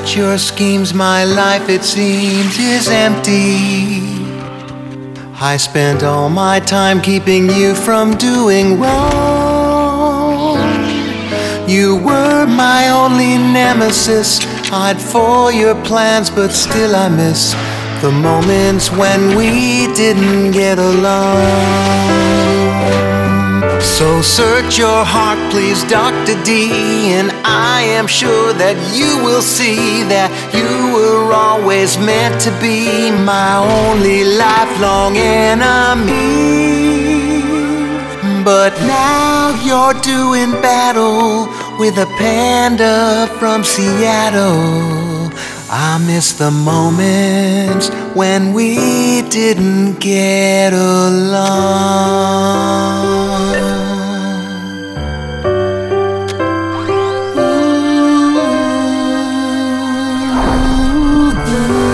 Without your schemes, my life, it seems, is empty. I spent all my time keeping you from doing wrong. You were my only nemesis. I'd for your plans, but still I miss the moments when we didn't get along. So search your heart, please, Dr. D, and I am sure that you will see that you were always meant to be my only lifelong enemy. But now you're doing battle with a panda from Seattle. I miss the moments when we didn't get along. you